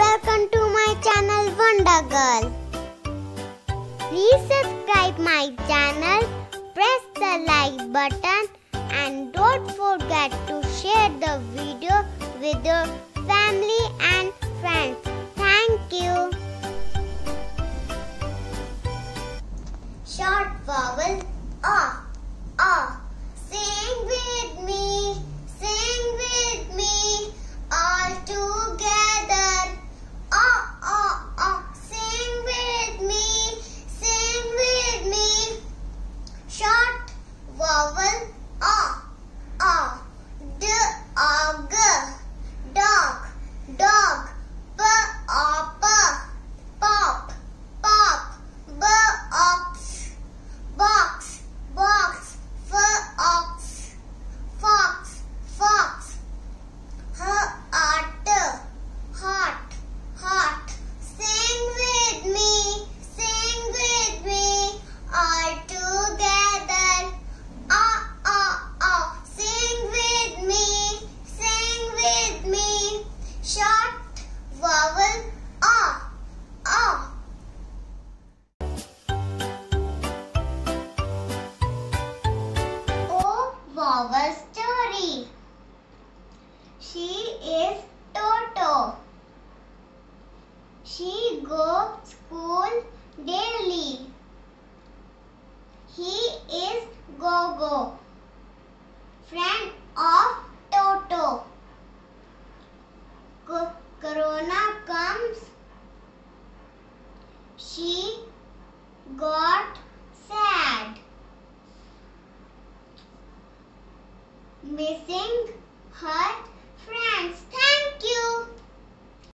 welcome to my channel Wonder Girl. Please subscribe my channel, press the like button and don't forget to share the video with your family and friends. Thank you. Short vowel A. Gogo, friend of Toto. Co- Corona comes. She got sad. Missing her